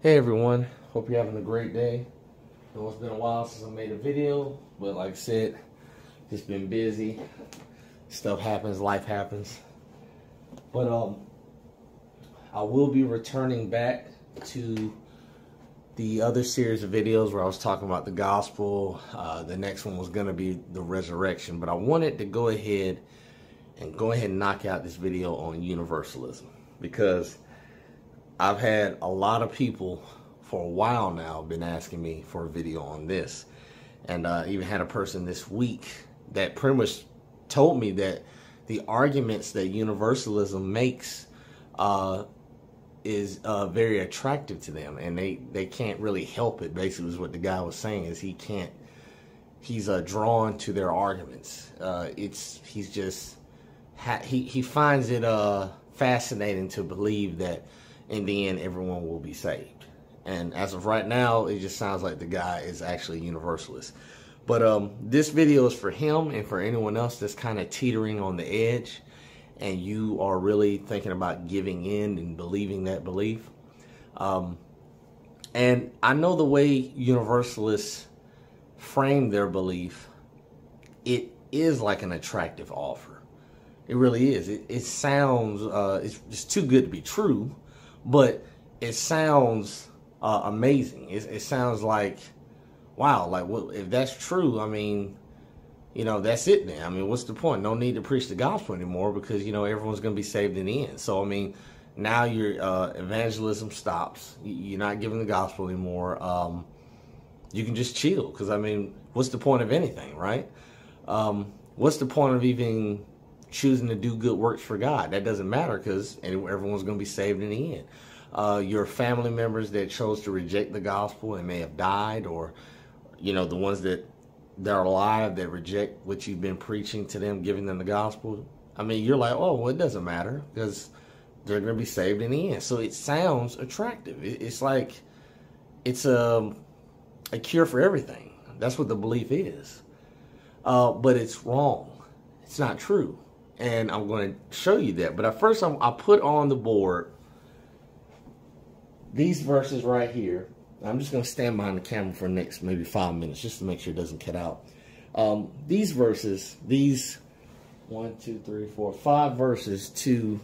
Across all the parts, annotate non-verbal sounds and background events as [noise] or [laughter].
Hey everyone, hope you're having a great day. I know it's been a while since I made a video, but like I said, just been busy. Stuff happens, life happens. But um I will be returning back to the other series of videos where I was talking about the gospel. Uh, the next one was going to be the resurrection, but I wanted to go ahead and go ahead and knock out this video on universalism because I've had a lot of people for a while now been asking me for a video on this. And uh, even had a person this week that pretty much told me that the arguments that universalism makes uh, is uh, very attractive to them, and they they can't really help it. Basically, is what the guy was saying is he can't. He's uh, drawn to their arguments. Uh, it's he's just he he finds it uh fascinating to believe that in then everyone will be saved. And as of right now, it just sounds like the guy is actually universalist. But um, this video is for him and for anyone else that's kind of teetering on the edge and you are really thinking about giving in and believing that belief. Um, and I know the way universalists frame their belief, it is like an attractive offer. It really is. It, it sounds, uh, it's just too good to be true, but it sounds uh, amazing. It, it sounds like, wow, like well, if that's true, I mean, you know, that's it now. I mean, what's the point? No need to preach the gospel anymore because, you know, everyone's going to be saved in the end. So, I mean, now your uh, evangelism stops. You're not giving the gospel anymore. Um, you can just chill because, I mean, what's the point of anything, right? Um, what's the point of even choosing to do good works for God? That doesn't matter because everyone's going to be saved in the end. Uh, your family members that chose to reject the gospel and may have died, or, you know, the ones that are alive that reject what you've been preaching to them, giving them the gospel, I mean, you're like, oh, well, it doesn't matter because they're going to be saved in the end. So it sounds attractive. It's like it's a, a cure for everything. That's what the belief is. Uh, but it's wrong. It's not true. And I'm going to show you that. But at first, I'm, I put on the board these verses right here I'm just going to stand behind the camera for the next maybe five minutes just to make sure it doesn't cut out. Um, these verses, these one, two, three, four, five verses to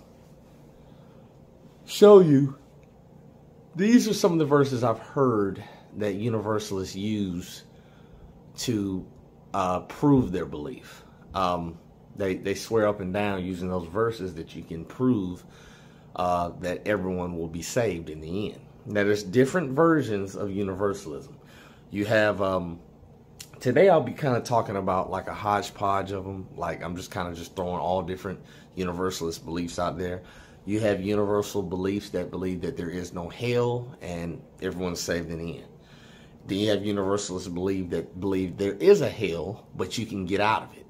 show you. These are some of the verses I've heard that Universalists use to uh, prove their belief. Um, they, they swear up and down using those verses that you can prove uh, that everyone will be saved in the end. Now, there's different versions of universalism. You have, um, today I'll be kind of talking about like a hodgepodge of them. Like I'm just kind of just throwing all different universalist beliefs out there. You have universal beliefs that believe that there is no hell and everyone's saved in the end. Then you have universalists believe that believe there is a hell, but you can get out of it.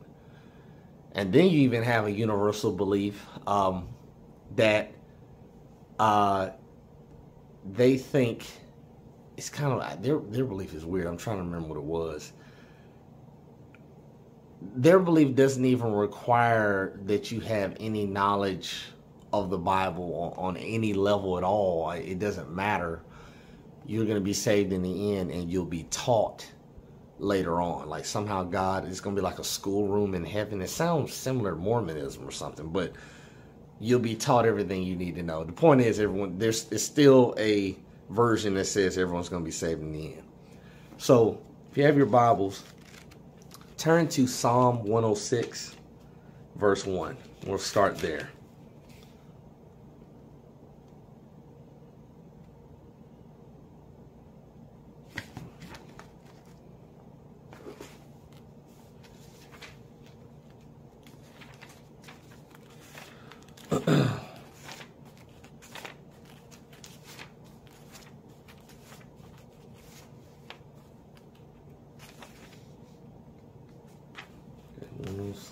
And then you even have a universal belief um, that uh, they think it's kind of their their belief is weird. I'm trying to remember what it was. Their belief doesn't even require that you have any knowledge of the Bible on, on any level at all. It doesn't matter. You're going to be saved in the end, and you'll be taught later on. Like somehow God is going to be like a schoolroom in heaven. It sounds similar to Mormonism or something, but you'll be taught everything you need to know. The point is, everyone there's it's still a version that says everyone's going to be saved in the end. So, if you have your Bibles, turn to Psalm 106, verse 1. We'll start there.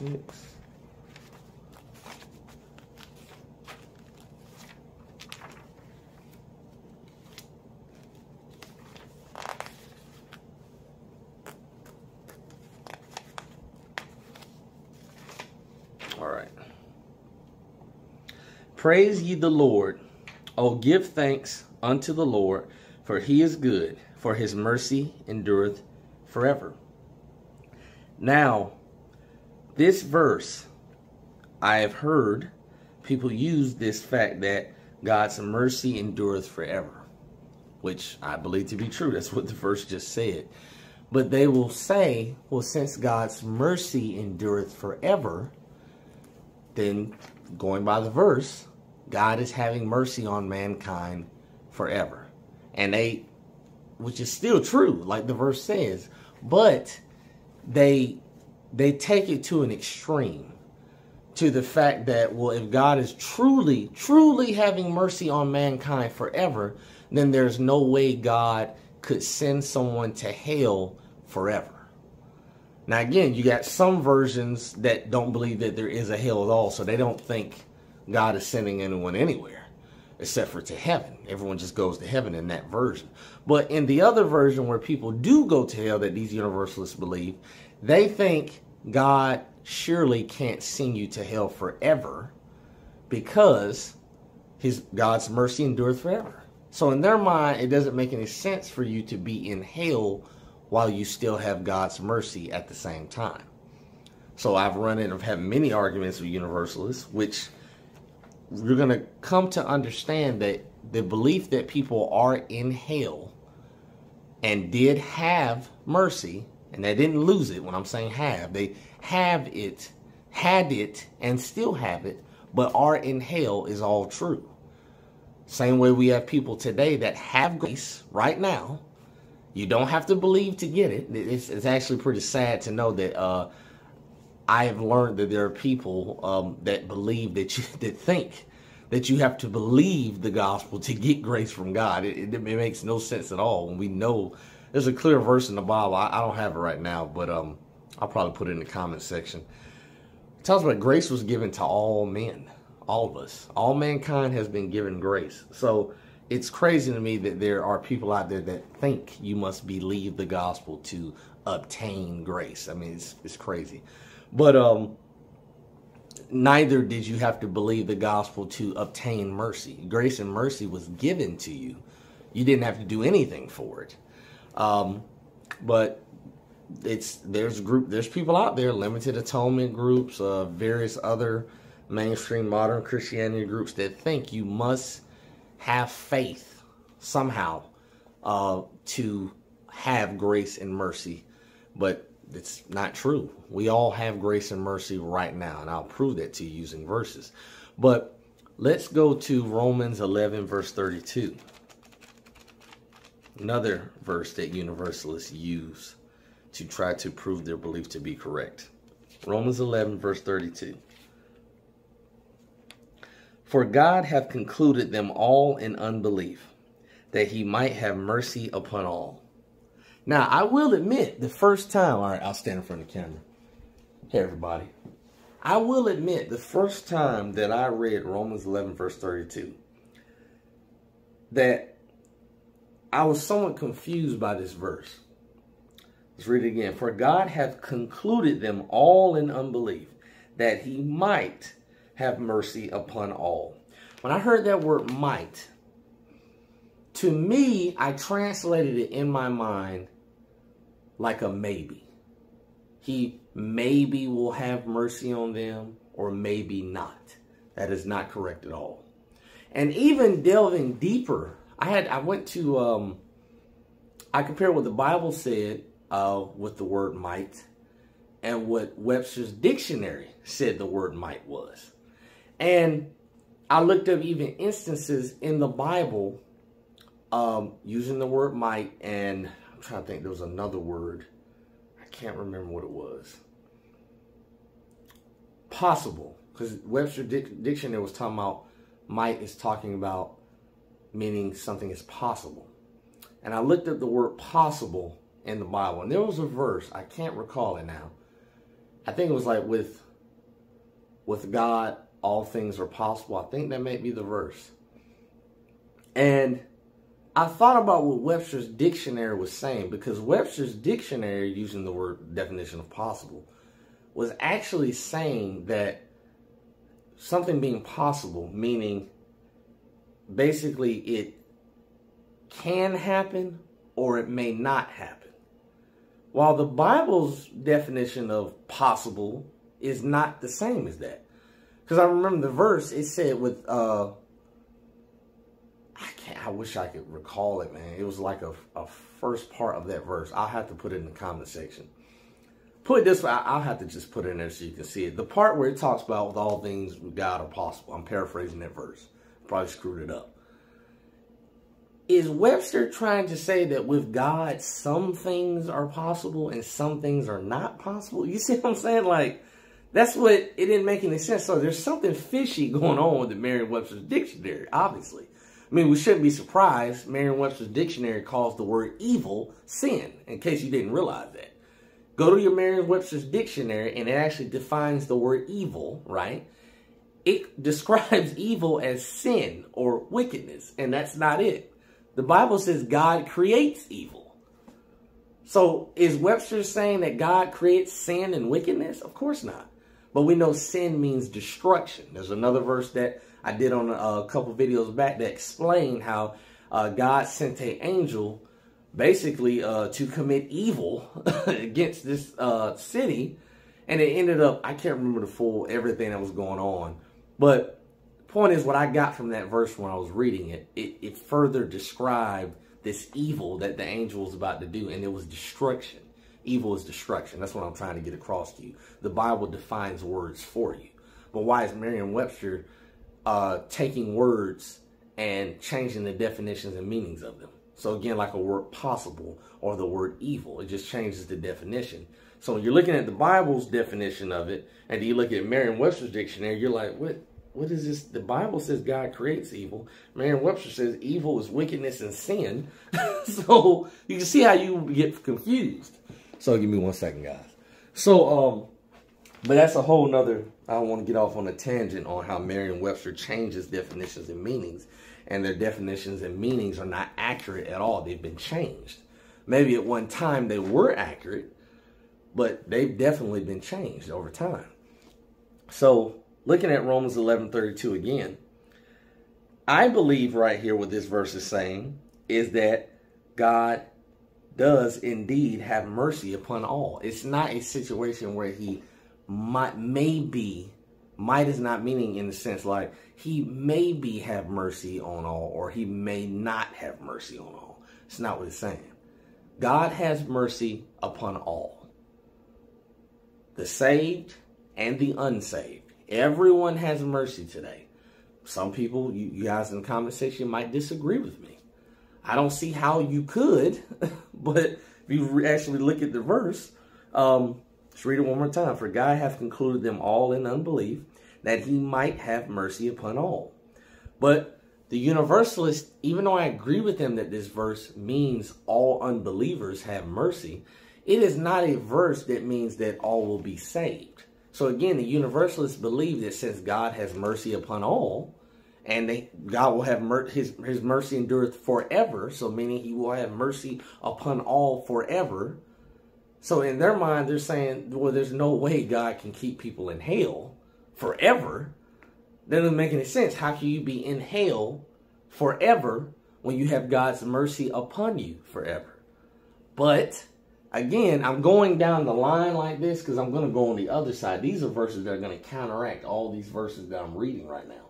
six. All right. Praise ye the Lord. Oh, give thanks unto the Lord, for he is good, for his mercy endureth forever. Now, this verse, I have heard people use this fact that God's mercy endureth forever, which I believe to be true. That's what the verse just said. But they will say, well, since God's mercy endureth forever, then going by the verse, God is having mercy on mankind forever. And they, which is still true, like the verse says, but they they take it to an extreme to the fact that well if god is truly truly having mercy on mankind forever then there's no way god could send someone to hell forever now again you got some versions that don't believe that there is a hell at all so they don't think god is sending anyone anywhere except for to heaven everyone just goes to heaven in that version but in the other version where people do go to hell that these universalists believe they think God surely can't send you to hell forever because his God's mercy endureth forever. So in their mind, it doesn't make any sense for you to be in hell while you still have God's mercy at the same time. So I've run in, had many arguments with universalists, which you're going to come to understand that the belief that people are in hell and did have mercy and they didn't lose it when I'm saying have. They have it, had it, and still have it, but are in hell is all true. Same way we have people today that have grace right now. You don't have to believe to get it. It's, it's actually pretty sad to know that uh, I have learned that there are people um, that believe that you [laughs] that think that you have to believe the gospel to get grace from God. It, it, it makes no sense at all when we know there's a clear verse in the Bible. I, I don't have it right now, but um, I'll probably put it in the comment section. It tells about grace was given to all men, all of us. All mankind has been given grace. So it's crazy to me that there are people out there that think you must believe the gospel to obtain grace. I mean, it's, it's crazy. But um, neither did you have to believe the gospel to obtain mercy. Grace and mercy was given to you. You didn't have to do anything for it. Um, but it's there's group there's people out there, limited atonement groups, uh, various other mainstream modern Christianity groups that think you must have faith somehow uh, to have grace and mercy, but it's not true. We all have grace and mercy right now, and I'll prove that to you using verses. But let's go to Romans 11, verse 32 another verse that universalists use to try to prove their belief to be correct. Romans 11, verse 32. For God hath concluded them all in unbelief, that he might have mercy upon all. Now, I will admit, the first time, all right, I'll stand in front of the camera. Hey, everybody. I will admit, the first time that I read Romans 11, verse 32, that I was somewhat confused by this verse. Let's read it again. For God hath concluded them all in unbelief, that he might have mercy upon all. When I heard that word might, to me, I translated it in my mind like a maybe. He maybe will have mercy on them or maybe not. That is not correct at all. And even delving deeper I had I went to um, I compared what the Bible said uh, with the word might and what Webster's dictionary said the word might was. And I looked up even instances in the Bible um, using the word might and trying to think there was another word. I can't remember what it was. Possible. Because Webster dictionary was talking about might is talking about meaning something is possible. And I looked up the word possible in the Bible, and there was a verse, I can't recall it now. I think it was like with with God all things are possible. I think that may be the verse. And I thought about what Webster's dictionary was saying because Webster's dictionary, using the word definition of possible, was actually saying that something being possible, meaning basically it can happen or it may not happen. While the Bible's definition of possible is not the same as that. Because I remember the verse, it said with, uh, I can't, I wish I could recall it, man. It was like a, a first part of that verse. I'll have to put it in the comment section. Put this way, I'll have to just put it in there so you can see it. The part where it talks about with all things with God are possible. I'm paraphrasing that verse. Probably screwed it up. Is Webster trying to say that with God, some things are possible and some things are not possible? You see what I'm saying? Like, that's what, it didn't make any sense. So there's something fishy going on with the Merriam-Webster's dictionary, obviously. I mean, we shouldn't be surprised. Merriam-Webster's dictionary calls the word evil sin, in case you didn't realize that. Go to your Merriam-Webster's dictionary, and it actually defines the word evil, right? It describes [laughs] evil as sin or wickedness, and that's not it. The Bible says God creates evil. So is Webster saying that God creates sin and wickedness? Of course not. But we know sin means destruction. There's another verse that I did on a, couple videos back that explained how uh, God sent an angel basically uh, to commit evil [laughs] against this uh, city. And it ended up, I can't remember the full everything that was going on. But point is, what I got from that verse when I was reading it, it, it further described this evil that the angel was about to do. And it was destruction. Evil is destruction. That's what I'm trying to get across to you. The Bible defines words for you. But why is Merriam-Webster uh, taking words and changing the definitions and meanings of them? So again, like a word possible or the word evil, it just changes the definition. So when you're looking at the Bible's definition of it, and you look at Merriam-Webster's dictionary, you're like, what? What is this? The Bible says God creates evil. Merriam-Webster says evil is wickedness and sin. [laughs] so you can see how you get confused. So give me one second, guys. So, um, but that's a whole nother, I don't want to get off on a tangent on how Merriam-Webster changes definitions and meanings. And their definitions and meanings are not accurate at all. They've been changed. Maybe at one time they were accurate, but they've definitely been changed over time. So looking at Romans 11:32 again, I believe right here what this verse is saying is that God does indeed have mercy upon all. It's not a situation where he might maybe might is not meaning in the sense like he maybe have mercy on all or he may not have mercy on all. It's not what it's saying. God has mercy upon all. The saved and the unsaved. Everyone has mercy today. Some people, you, you guys in the comment section might disagree with me. I don't see how you could, [laughs] but if you actually look at the verse, um, let's read it one more time. For God hath concluded them all in unbelief, that he might have mercy upon all. But the universalist, even though I agree with them that this verse means all unbelievers have mercy, it is not a verse that means that all will be saved. So again, the universalists believe that since God has mercy upon all, and they, God will have mer his his mercy endureth forever. So meaning He will have mercy upon all forever. So in their mind, they're saying, well, there's no way God can keep people in hell forever. That doesn't make any sense. How can you be in hell forever when you have God's mercy upon you forever? But again, I'm going down the line like this because I'm going to go on the other side. These are verses that are going to counteract all these verses that I'm reading right now.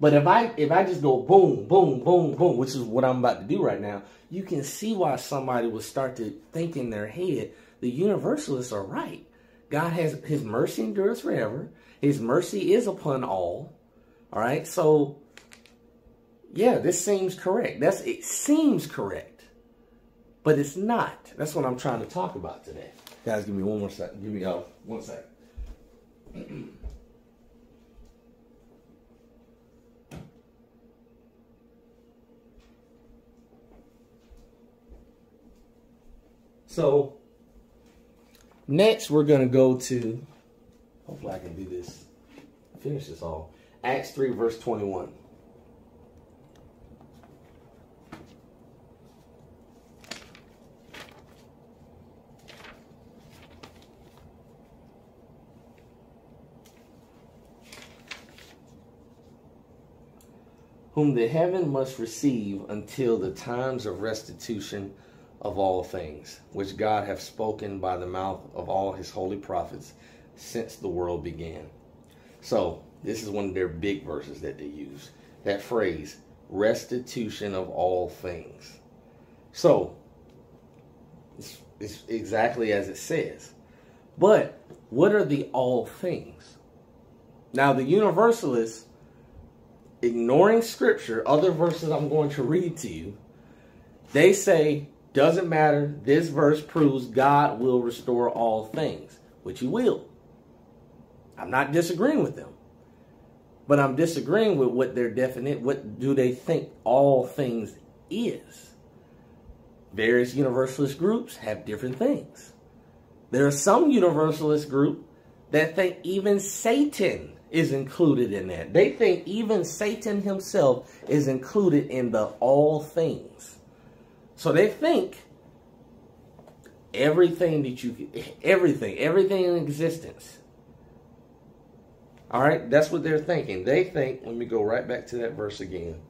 But if I if I just go boom, boom, boom, boom, which is what I'm about to do right now, you can see why somebody would start to think in their head, the universalists are right. God has his mercy endures forever. His mercy is upon all. All right. So yeah, this seems correct. That's it seems correct. But it's not. That's what I'm trying to talk about today. Guys, give me one more second. Give me uh, one second. [clears throat] So next we're going to go to, hopefully I can do this, finish this all. Acts 3 verse 21. whom the heaven must receive until the times of restitution of all things, which God hath spoken by the mouth of all his holy prophets since the world began. So, this is one of their big verses that they use. That phrase, restitution of all things. So, it's, it's exactly as it says. But what are the all things? Now, the universalists, ignoring scripture, other verses I'm going to read to you, they say, doesn't matter. This verse proves God will restore all things, which he will. I'm not disagreeing with them. But I'm disagreeing with what their definite, what do they think all things is? Various universalist groups have different things. There are some universalist group that think even Satan is included in that. They think even Satan himself is included in the all things. So they think everything that you, everything, everything in existence. All right, that's what they're thinking. They think, let me go right back to that verse again.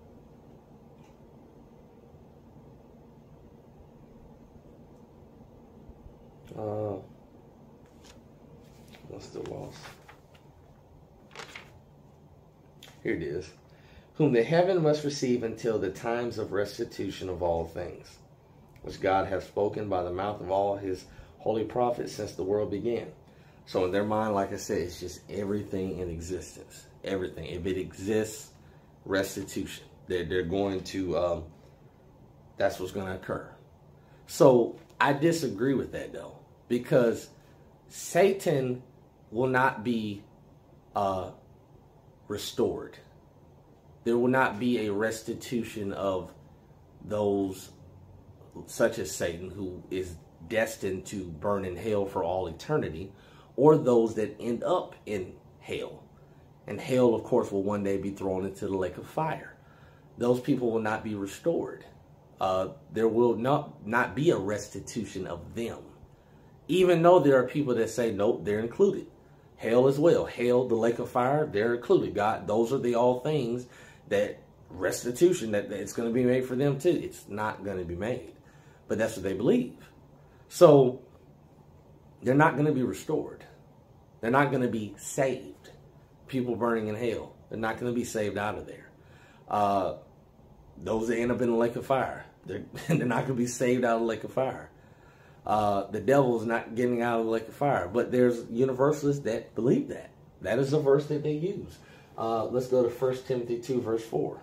Uh, what's the loss? Here it is. Whom the heaven must receive until the times of restitution of all things, which God hath spoken by the mouth of all his holy prophets since the world began. So in their mind, like I said, it's just everything in existence. Everything. If it exists, restitution. They're, they're going to, um, that's what's going to occur. So I disagree with that though because Satan will not be uh, restored. There will not be a restitution of those such as Satan who is destined to burn in hell for all eternity or those that end up in hell. And hell, of course, will one day be thrown into the lake of fire. Those people will not be restored. Uh, there will not, not be a restitution of them even though there are people that say, nope, they're included. Hell as well. Hell, the lake of fire, they're included. God, those are the all things that restitution that, that it's going to be made for them too. It's not going to be made. But that's what they believe. So they're not going to be restored. They're not going to be saved. People burning in hell. They're not going to be saved out of there. Uh, those that end up in the lake of fire, they're, [laughs] they're not going to be saved out of the lake of fire uh, the devil is not getting out of the lake of fire. But there's universalists that believe that. That is the verse that they use. Uh, let's go to 1 Timothy 2, verse 4.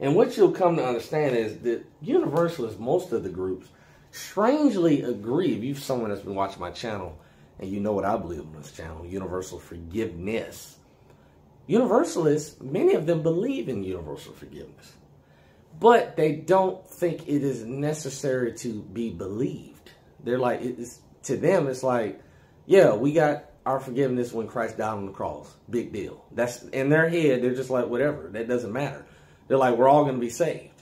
And what you'll come to understand is that universalists, most of the groups, strangely agree. If you've someone that's been watching my channel and you know what I believe on this channel, universal forgiveness Universalists, many of them believe in universal forgiveness, but they don't think it is necessary to be believed. They're like, it's, to them, it's like, yeah, we got our forgiveness when Christ died on the cross. Big deal. That's in their head. They're just like, whatever. That doesn't matter. They're like, we're all going to be saved.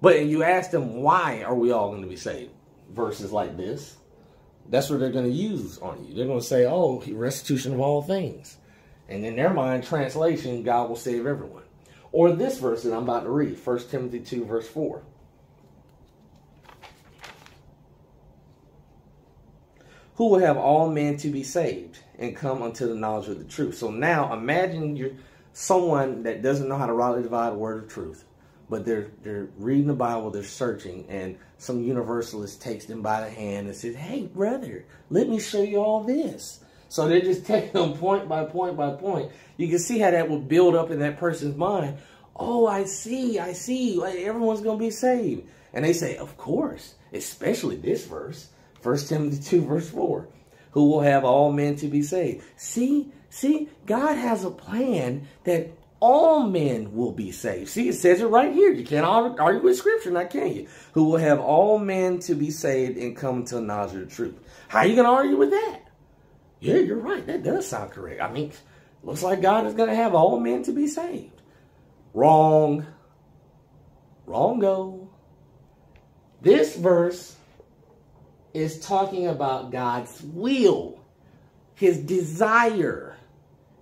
But you ask them, why are we all going to be saved? Verses like this. That's what they're going to use on you. They're going to say, oh, restitution of all things. And in their mind, translation, God will save everyone. Or this verse that I'm about to read, 1 Timothy 2, verse 4. Who will have all men to be saved and come unto the knowledge of the truth. So now imagine you're someone that doesn't know how to rightly divide the word of truth, but they're they're reading the Bible, they're searching, and some universalist takes them by the hand and says, Hey brother, let me show you all this. So they're just [laughs] taking them point by point by point. You can see how that will build up in that person's mind. Oh, I see, I see. Everyone's going to be saved. And they say, of course, especially this verse, 1 Timothy 2, verse 4, who will have all men to be saved. See, see, God has a plan that all men will be saved. See, it says it right here. You can't argue with Scripture, now can you? Who will have all men to be saved and come to knowledge of the truth. How are you going to argue with that? Yeah, you're right. That does sound correct. I mean, looks like God is going to have all men to be saved. Wrong. Wrong go. This verse is talking about God's will, his desire.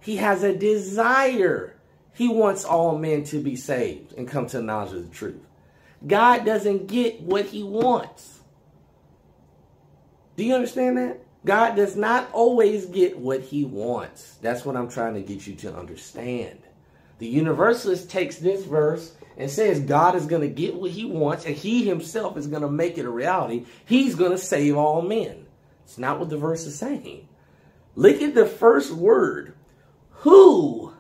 He has a desire. He wants all men to be saved and come to the knowledge of the truth. God doesn't get what he wants. Do you understand that? God does not always get what he wants. That's what I'm trying to get you to understand. The universalist takes this verse and says God is going to get what he wants and he himself is going to make it a reality. He's going to save all men. It's not what the verse is saying. Look at the first word. Who?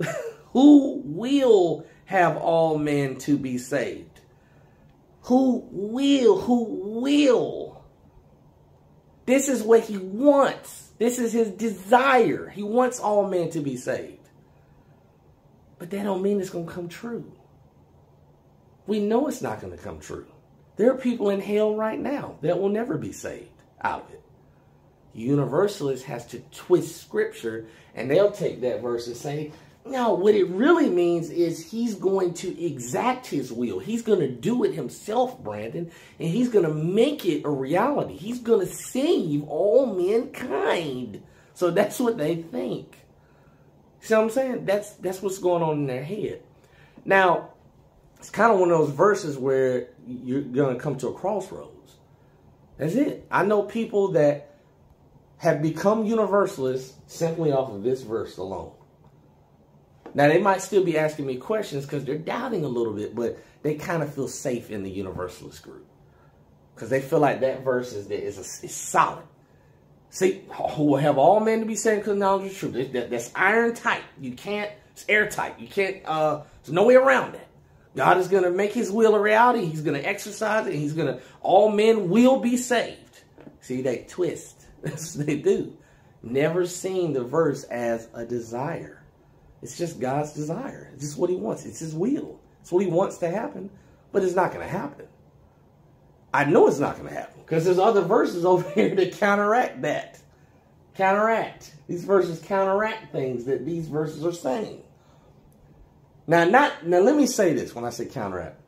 [laughs] Who will have all men to be saved? Who will? Who will? This is what he wants. This is his desire. He wants all men to be saved. But that don't mean it's going to come true. We know it's not going to come true. There are people in hell right now that will never be saved out of it. Universalist has to twist scripture and they'll take that verse and say, no, what it really means is he's going to exact his will. He's going to do it himself, Brandon, and he's going to make it a reality. He's going to save all mankind. So that's what they think. See what I'm saying? That's that's what's going on in their head. Now, it's kind of one of those verses where you're going to come to a crossroads. That's it. I know people that have become universalists simply off of this verse alone. Now, they might still be asking me questions because they're doubting a little bit, but they kind of feel safe in the universalist group because they feel like that verse is, is, a, is solid. See, who will have all men to be saved because knowledge of truth. That, that's iron tight. You can't, it's airtight. You can't, uh, there's no way around it. God is going to make his will a reality. He's going to exercise it. He's going to, all men will be saved. See, they twist. That's [laughs] what they do. Never seen the verse as a desire. It's just God's desire. It's just what he wants. It's his will. It's what he wants to happen, but it's not going to happen. I know it's not going to happen because there's other verses [laughs] over here to counteract that. Counteract. These verses counteract things that these verses are saying. Now, not now. Let me say this when I say counteract,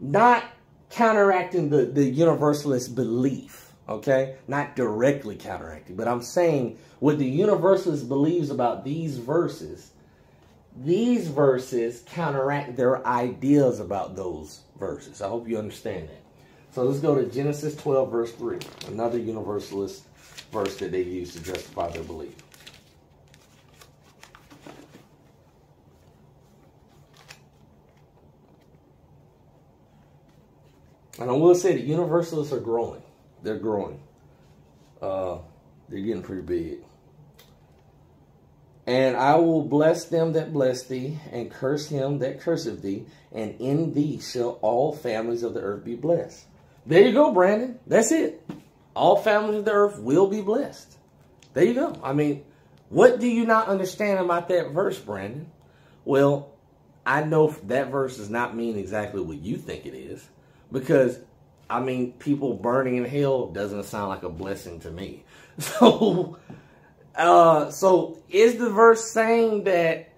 not counteracting the the universalist belief. Okay, not directly counteracting, but I'm saying what the universalist believes about these verses. These verses counteract their ideas about those verses. I hope you understand that. So let's go to Genesis 12, verse 3. Another universalist verse that they use to justify their belief. And I will say the universalists are growing. They're growing. Uh, they're getting pretty big. And I will bless them that bless thee, and curse him that curseth thee, and in thee shall all families of the earth be blessed. There you go, Brandon. That's it. All families of the earth will be blessed. There you go. I mean, what do you not understand about that verse, Brandon? Well, I know that verse does not mean exactly what you think it is because, I mean, people burning in hell doesn't sound like a blessing to me. [laughs] So, uh, so is the verse saying that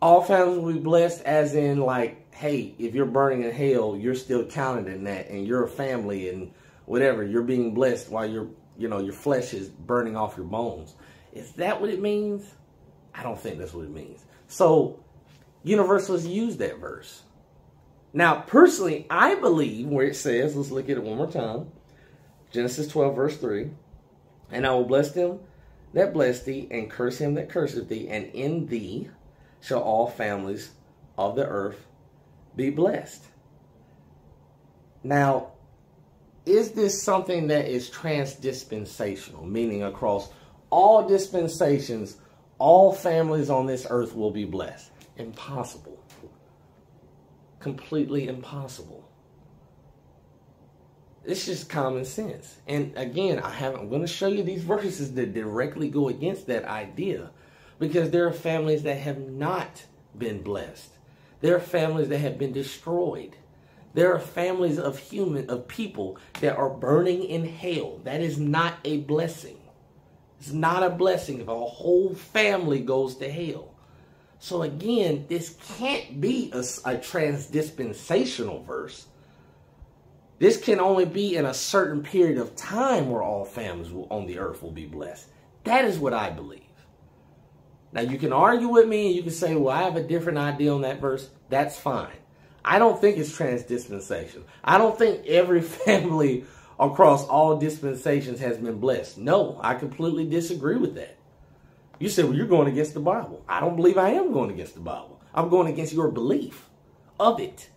all families will be blessed as in like hey, if you're burning in hell, you're still counted in that, and you're a family and whatever, you're being blessed while your you know your flesh is burning off your bones. Is that what it means? I don't think that's what it means. So universalists use that verse. Now, personally, I believe where it says, let's look at it one more time. Genesis 12, verse 3. And I will bless them that bless thee, and curse him that curseth thee, and in thee shall all families of the earth be blessed. Now, is this something that is transdispensational, meaning across all dispensations, all families on this earth will be blessed? Impossible. Completely impossible. It's just common sense. And again, I haven't, I'm going to show you these verses that directly go against that idea because there are families that have not been blessed. There are families that have been destroyed. There are families of human of people that are burning in hell. That is not a blessing. It's not a blessing if a whole family goes to hell. So again, this can't be a, a transdispensational verse This can only be in a certain period of time where all families on the earth will be blessed. That is what I believe. Now, you can argue with me and you can say, well, I have a different idea on that verse. That's fine. I don't think it's transdispensation. I don't think every [laughs] family across all dispensations has been blessed. No, I completely disagree with that. You said, well, you're going against the Bible. I don't believe I am going against the Bible. I'm going against your belief of it.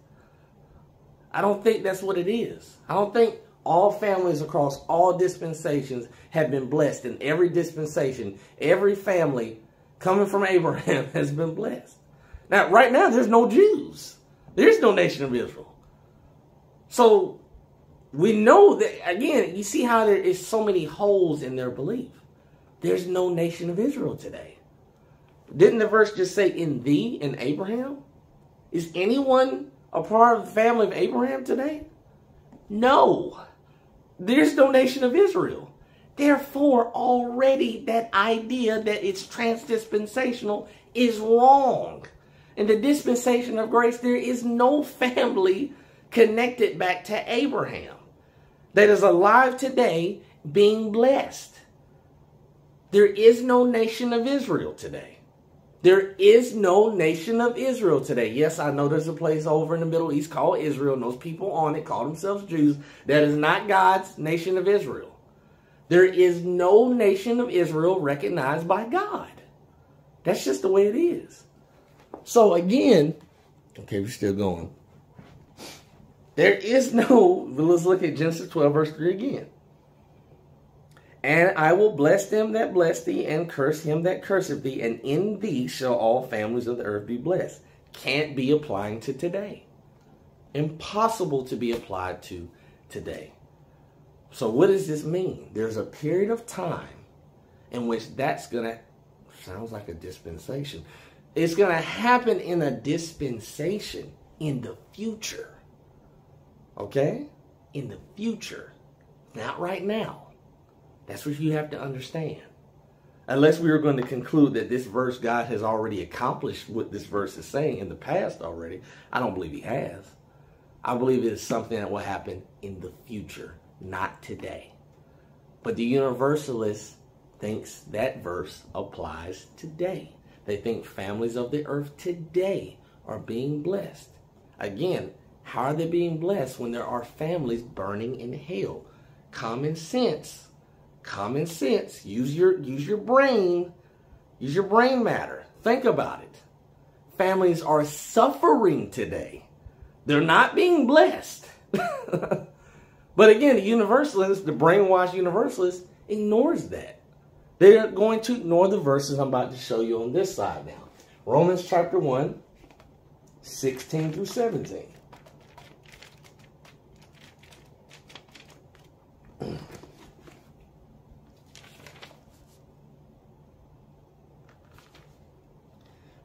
I don't think that's what it is. I don't think all families across all dispensations have been blessed. In every dispensation, every family coming from Abraham [laughs] has been blessed. Now, right now, there's no Jews. There's no nation of Israel. So we know that, again, you see how there is so many holes in their belief. There's no nation of Israel today. Didn't the verse just say, in thee, in Abraham? Is anyone a part of the family of Abraham today? No. There's no nation of Israel. Therefore, already that idea that it's transdispensational is wrong. In the dispensation of grace, there is no family connected back to Abraham that is alive today being blessed. There is no nation of Israel today. There is no nation of Israel today. Yes, I know there's a place over in the Middle East called Israel, and those people on it call themselves Jews. That is not God's nation of Israel. There is no nation of Israel recognized by God. That's just the way it is. So again, okay, we're still going. There is no, [laughs] let's look at Genesis 12, verse 3 again. And I will bless them that bless thee, and curse him that curseth thee, and in thee shall all families of the earth be blessed. Can't be applying to today. Impossible to be applied to today. So what does this mean? There's a period of time in which that's going to, sounds like a dispensation. It's going to happen in a dispensation in the future. Okay? In the future. Not right now. That's what you have to understand. Unless we are going to conclude that this verse, God has already accomplished what this verse is saying in the past already, I don't believe he has. I believe it is something that will happen in the future, not today. But the universalist thinks that verse applies today. They think families of the earth today are being blessed. Again, how are they being blessed when there are families burning in hell? Common sense common sense. Use your use your brain. Use your brain matter. Think about it. Families are suffering today. They're not being blessed. [laughs] but again, the universalists, the brainwashed universalists, ignores that. They're going to ignore the verses I'm about to show you on this side now. Romans chapter 1, 16 through 17. [clears throat]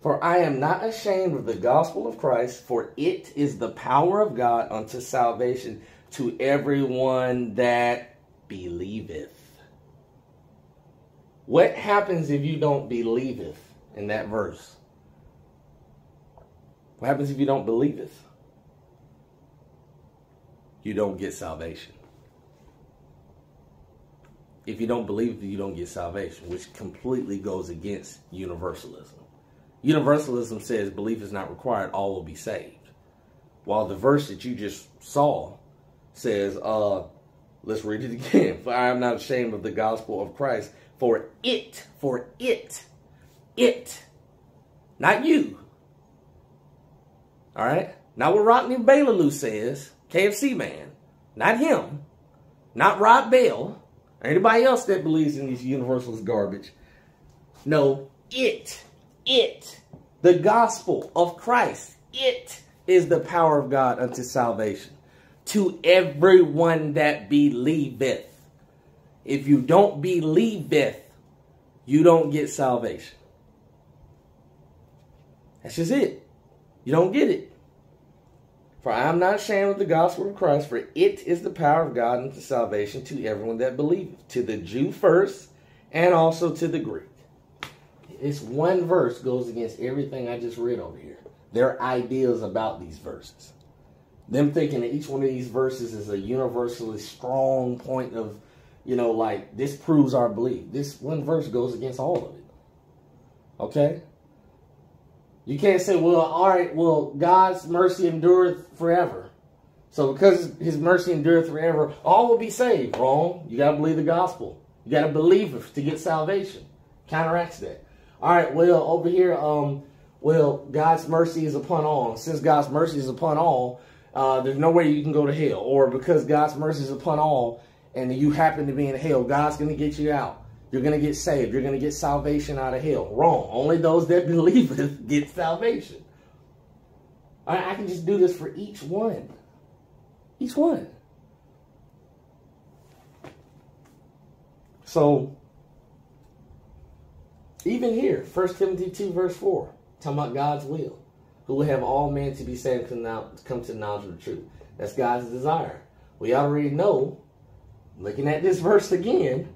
For I am not ashamed of the gospel of Christ, for it is the power of God unto salvation to everyone that believeth. What happens if you don't believeth in that verse? What happens if you don't believeth? You don't get salvation. If you don't believe, you don't get salvation, which completely goes against universalism. Universalism says belief is not required, all will be saved. While the verse that you just saw says, uh, let's read it [laughs] again. For I am not ashamed of the gospel of Christ, for it, for it, it, not you. All right? Not what Rodney Bailaloo says, KFC man, not him, not Rob Bell, or anybody else that believes in these universalist garbage. No, it it, the gospel of Christ, it is the power of God unto salvation to everyone that believeth. If you don't believeth, you don't get salvation. That's just it. You don't get it. For I am not ashamed of the gospel of Christ, for it is the power of God unto salvation to everyone that believeth, to the Jew first, and also to the Greek. It's one verse goes against everything I just read over here. Their ideas about these verses. them thinking that each one of these verses is a universally strong point of, you know, like this proves our belief. This one verse goes against all of it. Okay? You can't say, well, all right, well, God's mercy endureth forever. So because his mercy endureth forever, all will be saved. Wrong. You got to believe the gospel. You got to believe to get salvation. Counteracts that. All right, well, over here, um, well, God's mercy is upon all. Since God's mercy is upon all, uh, there's no way you can go to hell. Or because God's mercy is upon all and you happen to be in hell, God's going to get you out. You're going to get saved. You're going to get salvation out of hell. Wrong. Only those that [laughs] believe get salvation. I, I can just do this for each one. Each one. So, even here, 1 Timothy 2, verse 4, talking about God's will, who will have all men to be saved and come to the knowledge of the truth. That's God's desire. We already know, looking at this verse again,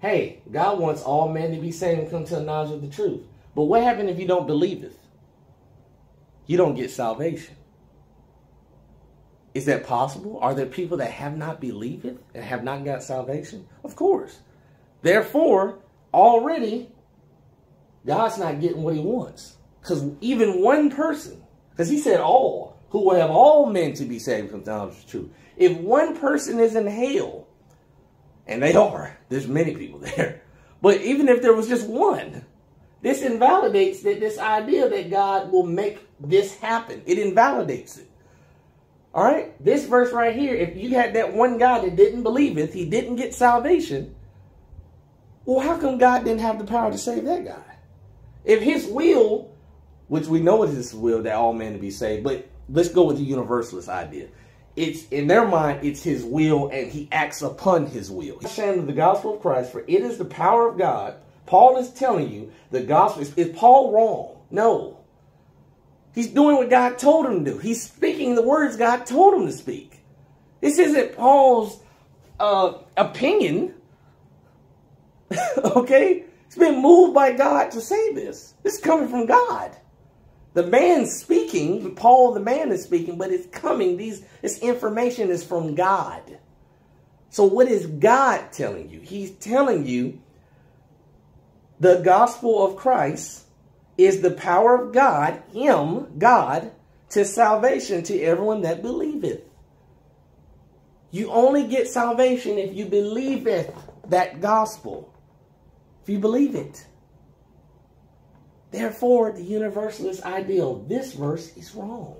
hey, God wants all men to be saved and come to the knowledge of the truth. But what happens if you don't believe it? You don't get salvation. Is that possible? Are there people that have not believed it and have not got salvation? Of course. Therefore, already, God's not getting what he wants. Because even one person, because he said all, who will have all men to be saved from of the truth. If one person is in hell, and they are, there's many people [laughs] there. But even if there was just one, this invalidates that this idea that God will make this happen. It invalidates it. All right? This verse right here, if you had that one guy that didn't believe it, he didn't get salvation, well, how come God didn't have the power to save that guy? If his will, which we know is his will that all men to be saved, but let's go with the universalist idea. It's in their mind, it's his will, and he acts upon his will. Saying of the gospel of Christ, for it is the power of God. Paul is telling you the gospel is, is Paul wrong? No. He's doing what God told him to do. He's speaking the words God told him to speak. This isn't Paul's uh, opinion. [laughs] okay? It's been moved by God to say this. Is coming from God. The man speaking, Paul the man is speaking, but it's coming. These This information is from God. So what is God telling you? He's telling you the gospel of Christ is the power of God, him, God, to salvation to everyone that believeth. You only get salvation if you believe it, that gospel. You believe it. Therefore, the universalist ideal, this verse is wrong.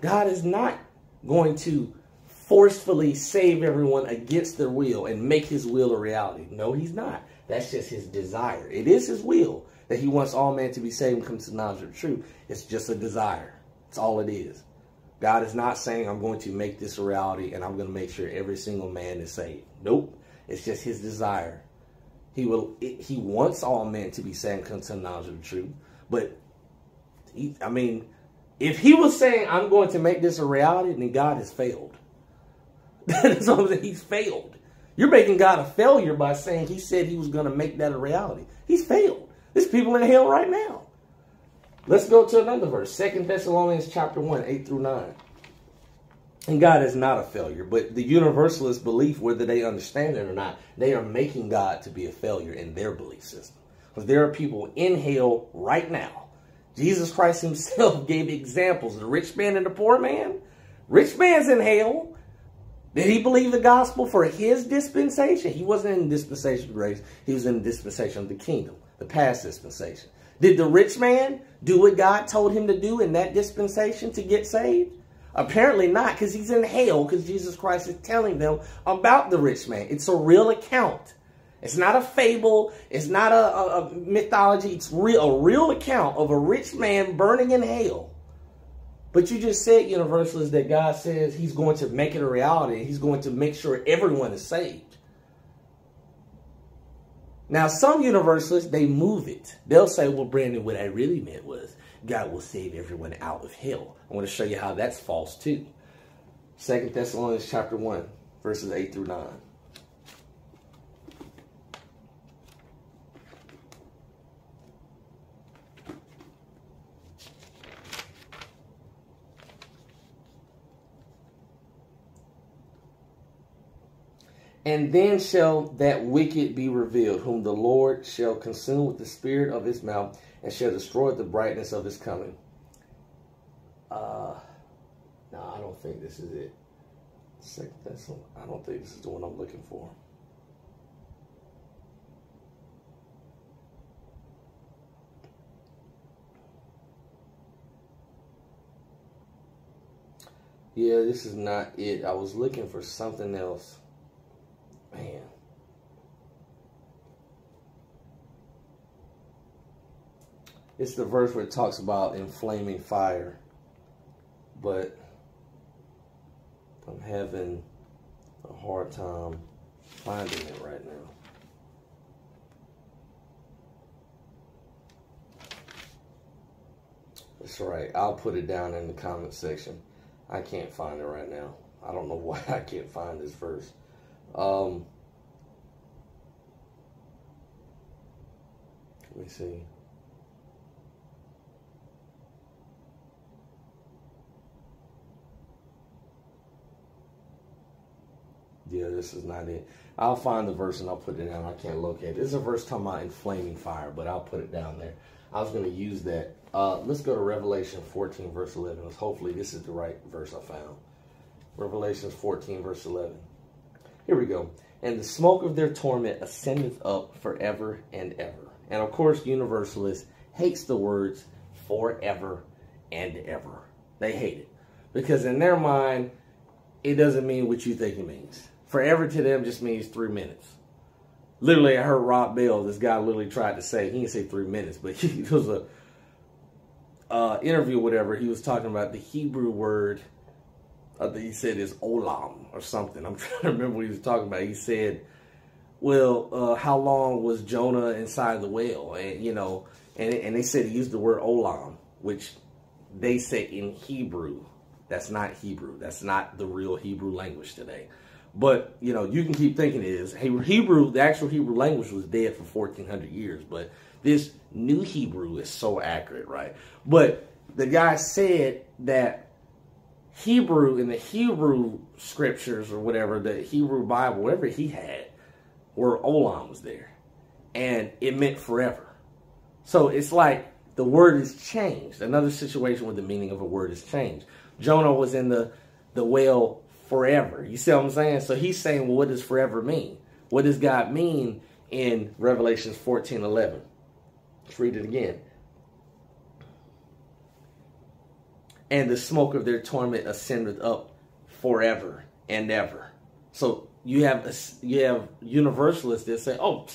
God is not going to forcefully save everyone against their will and make his will a reality. No, he's not. That's just his desire. It is his will that he wants all men to be saved and come to the knowledge of the truth. It's just a desire. That's all it is. God is not saying, I'm going to make this a reality and I'm going to make sure every single man is saved. Nope. It's just his desire. He will. He wants all men to be saying, come to knowledge of the truth. But, he, I mean, if he was saying, I'm going to make this a reality, then God has failed. [laughs] That's what. He's failed. You're making God a failure by saying he said he was going to make that a reality. He's failed. There's people in hell right now. Let's go to another verse. Second Thessalonians chapter 1, 8 through 9. And God is not a failure, but the universalist belief, whether they understand it or not, they are making God to be a failure in their belief system. Because there are people in hell right now. Jesus Christ himself [laughs] gave examples. The rich man and the poor man. Rich man's in hell. Did he believe the gospel for his dispensation? He wasn't in dispensation of grace. He was in the dispensation of the kingdom the past dispensation. Did the rich man do what God told him to do in that dispensation to get saved? Apparently not, because he's in hell because Jesus Christ is telling them about the rich man. It's a real account. It's not a fable. It's not a, a, a mythology. It's real, a real account of a rich man burning in hell. But you just said, Universalist, that God says he's going to make it a reality. He's going to make sure everyone is saved. Now, some universalists, they move it. They'll say, well, Brandon, what I really meant was God will save everyone out of hell. I want to show you how that's false too. Second Thessalonians chapter 1, verses 8 through 9. And then shall that wicked be revealed, whom the Lord shall consume with the spirit of his mouth and shall destroy the brightness of his coming. Uh, no, I don't think this is it. Second Thessalonians. I don't think this is the one I'm looking for. Yeah, this is not it. I was looking for something else. Man. It's the verse where it talks about inflaming fire. But I'm having a hard time finding it right now. That's right. I'll put it down in the comment section. I can't find it right now. I don't know [laughs] why I can't find this verse. Um, let me see. Yeah, this is not it. I'll find the verse and I'll put it down. I can't locate it. This is a verse talking about inflaming fire, but I'll put it down there. I was going to use that. Uh, let's go to Revelation 14, verse 11. Hopefully, this is the right verse I found. Revelation 14, verse 11. Here we go. And the smoke of their torment ascendeth up forever and ever. And of course, Universalist hates the words forever and ever. They hate it. Because in their mind, it doesn't mean what you think it means. Forever to them just means three minutes. Literally, I heard Rob Bell, this guy literally tried to say, he didn't say three minutes, but [laughs] he was a uh, interview whatever. He was talking about the Hebrew word, uh, he said is olam or something. I'm [laughs] trying to remember what he was talking about. He said, well, uh, how long was Jonah inside the whale? And, you know, and, and they said he used the word olam, which they say in Hebrew. That's not Hebrew. That's not the real Hebrew language today. But, you know, you can keep thinking is. Hebrew, the actual Hebrew language was dead for 1400 years. But this new Hebrew is so accurate, right? But the guy said that Hebrew in the Hebrew scriptures or whatever, the Hebrew Bible, whatever he had, where Olam was there. And it meant forever. So it's like the word is changed. Another situation where the meaning of a word is changed. Jonah was in the, the whale forever. You see what I'm saying? So he's saying, well, what does forever mean? What does God mean in Revelations 14, 11? Let's read it again. And the smoke of their torment ascended up forever and ever. So you have you have universalists that say, "Oh,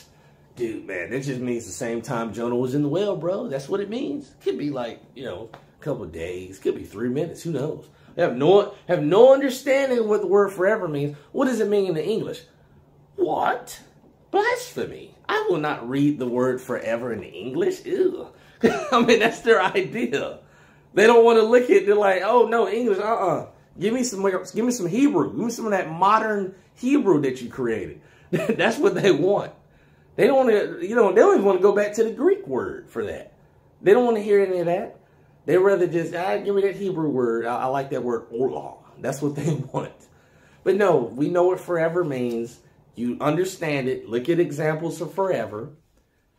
dude, man, that just means the same time Jonah was in the well, bro. That's what it means. Could be like you know, a couple days, could be three minutes. Who knows? They have no have no understanding of what the word forever means. What does it mean in the English? What? Blasphemy. I will not read the word forever in English. Ew. [laughs] I mean, that's their idea. They don't want to look at it. They're like, oh, no, English, uh-uh. Give me some give me some Hebrew. Give me some of that modern Hebrew that you created. [laughs] that's what they want. They don't want to, you know, they don't even want to go back to the Greek word for that. They don't want to hear any of that. They rather just, ah, give me that Hebrew word. I, I like that word, olam. That's what [laughs] they want. But no, we know what forever means. You understand it. Look at examples of forever.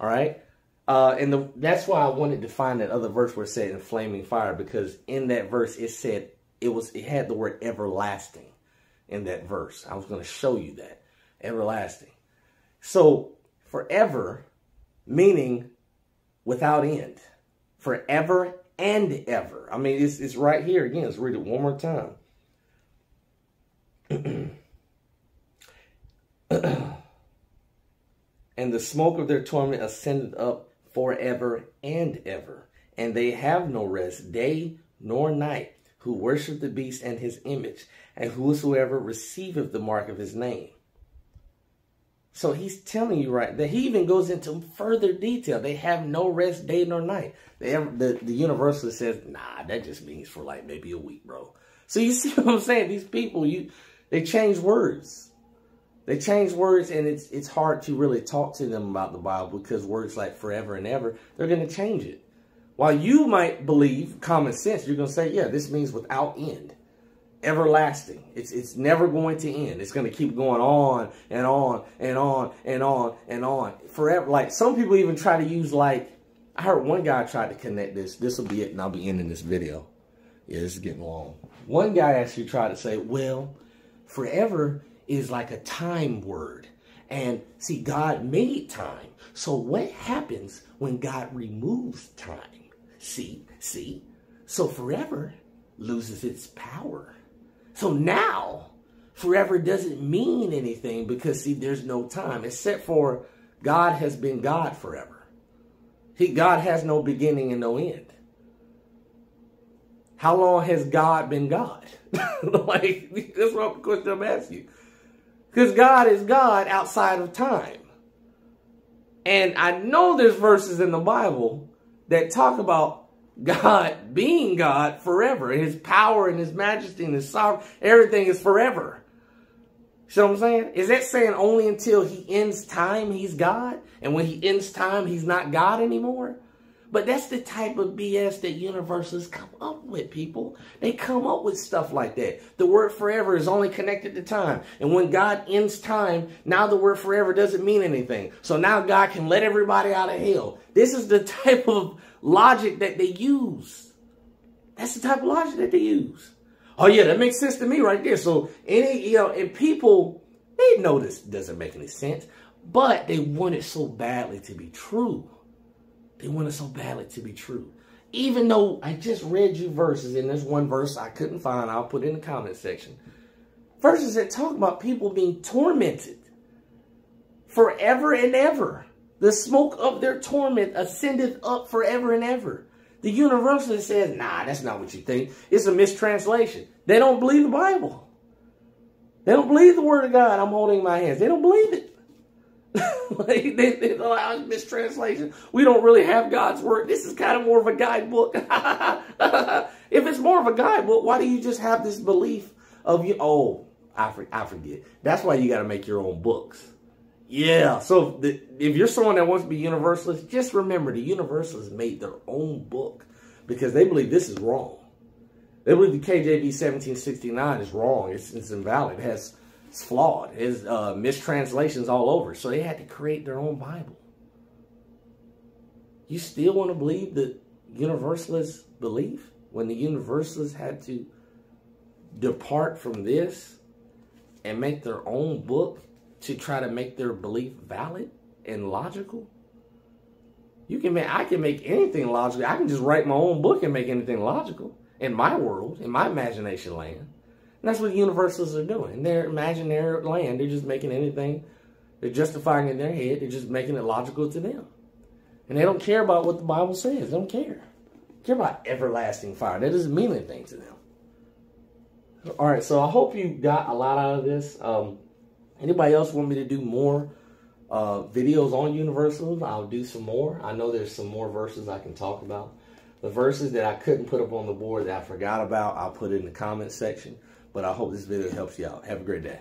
All right. Uh, and the, that's why I wanted to find that other verse where it said in flaming fire, because in that verse it said it was it had the word everlasting in that verse. I was going to show you that. Everlasting. So forever meaning without end. Forever and ever. I mean, it's, it's right here again. Let's read it one more time. [clears throat] and the smoke of their torment ascended up forever and ever. And they have no rest, day nor night, who worship the beast and his image, and whosoever receiveth the mark of his name. So he's telling you right that he even goes into further detail. They have no rest day nor night. They have, the, the universalist says, nah, that just means for like maybe a week, bro. So you [laughs] see what I'm saying? These people, you they change words. They change words and it's it's hard to really talk to them about the Bible because words like forever and ever, they're gonna change it. While you might believe common sense, you're gonna say, yeah, this means without end. Everlasting. It's it's never going to end. It's going to keep going on and on and on and on and on forever. Like some people even try to use like I heard one guy tried to connect this. This will be it, and I'll be ending this video. Yeah, this is getting long. One guy actually tried to say, well, forever is like a time word. And see, God made time. So what happens when God removes time? See, see? So forever loses its power. So now, forever doesn't mean anything because, see, there's no time, except for God has been God forever. He, God has no beginning and no end. How long has God been God? [laughs] like, that's what question I'm asking you. Because God is God outside of time. And I know there's verses in the Bible that talk about God being God forever. His power and his majesty and his sovereignty, everything is forever. See what I'm saying? Is that saying only until he ends time, he's God? And when he ends time, he's not God anymore? But that's the type of BS that universalists come up with, people. They come up with stuff like that. The word forever is only connected to time. And when God ends time, now the word forever doesn't mean anything. So now God can let everybody out of hell. This is the [laughs] type of logic that they use. That's the type of logic that they use. Oh, yeah, that makes sense to me right there. So, any, you know, and people, they know this doesn't make any sense, but they want it so badly to be true. They want it so badly to be true. Even though I just read you verses, and there's one verse I couldn't find, I'll put in the comment section. Verses that talk about people being tormented forever and ever. The smoke of their torment ascendeth up forever and ever. The universalist says, nah, that's not what you think. It's a mistranslation. They don't believe the Bible. They don't believe the word of God. I'm holding my hands. They don't believe it. [laughs] they, they, they allow ah, mistranslation. We don't really have God's word. This is kind of more of a guidebook. [laughs] if it's more of a guidebook, why do you just have this belief of you? Oh, I, I forget. That's why you got to make your own books. Yeah. So the, if you're someone that wants to be universalist, just remember the universalists made their own book because they believe this is wrong. They believe the KJV 1769 is wrong. It's, it's invalid. It has it's flawed. His uh, mistranslations all over. So they had to create their own Bible. You still want to believe the universalist belief when the universalists had to depart from this and make their own book to try to make their belief valid and logical? You can make I can make anything logical. I can just write my own book and make anything logical in my world, in my imagination land. And that's what the universalists are doing. In their imaginary land, they're just making anything, they're justifying in their head, they're just making it logical to them. And they don't care about what the Bible says. They don't care. They care about everlasting fire. That doesn't mean anything to them. All right, so I hope you got a lot out of this. Um, anybody else want me to do more uh, videos on universalism? I'll do some more. I know there's some more verses I can talk about. The verses that I couldn't put up on the board that I forgot about, I'll put in the comment section. But I hope this video helps you out. Have a great day.